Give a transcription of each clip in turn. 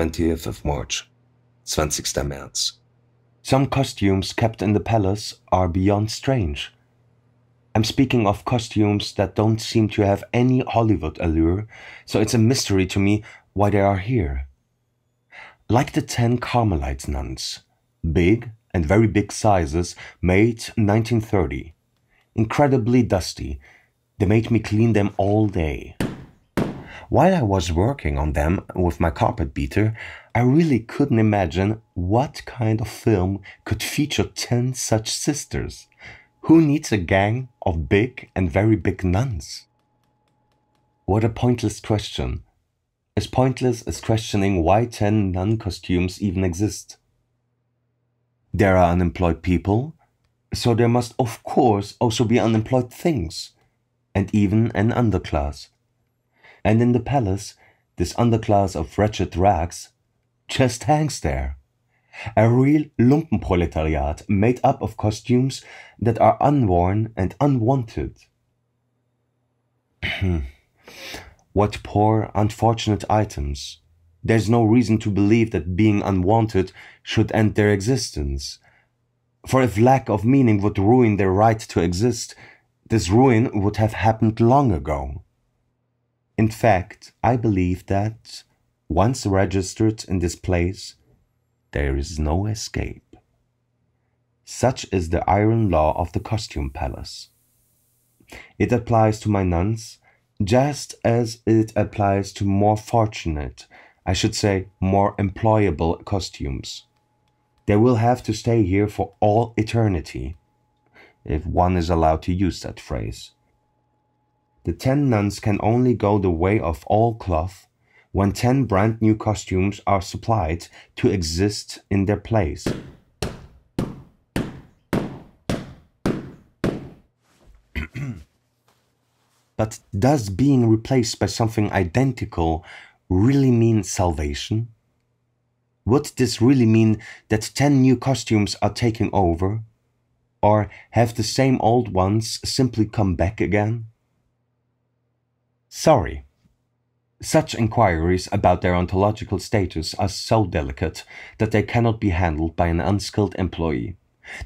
20th of March, 20. März. Some costumes kept in the palace are beyond strange. I'm speaking of costumes that don't seem to have any Hollywood allure, so it's a mystery to me why they are here. Like the ten Carmelite nuns, big and very big sizes, made 1930. Incredibly dusty, they made me clean them all day. While I was working on them with my carpet beater, I really couldn't imagine what kind of film could feature 10 such sisters. Who needs a gang of big and very big nuns? What a pointless question. As pointless as questioning why 10 nun costumes even exist. There are unemployed people, so there must of course also be unemployed things, and even an underclass and in the palace, this underclass of wretched rags just hangs there. A real Lumpenproletariat made up of costumes that are unworn and unwanted. what poor, unfortunate items. There's no reason to believe that being unwanted should end their existence. For if lack of meaning would ruin their right to exist, this ruin would have happened long ago. In fact, I believe that once registered in this place, there is no escape. Such is the iron law of the costume palace. It applies to my nuns just as it applies to more fortunate, I should say more employable costumes. They will have to stay here for all eternity, if one is allowed to use that phrase. The ten nuns can only go the way of all cloth when ten brand new costumes are supplied to exist in their place. but does being replaced by something identical really mean salvation? Would this really mean that 10 new costumes are taking over? Or have the same old ones simply come back again? Sorry. Such inquiries about their ontological status are so delicate that they cannot be handled by an unskilled employee.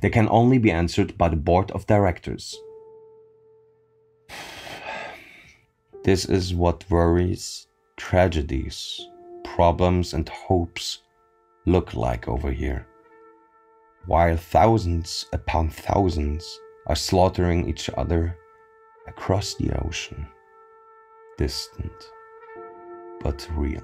They can only be answered by the board of directors. This is what worries, tragedies, problems, and hopes look like over here. While thousands upon thousands are slaughtering each other across the ocean distant but real.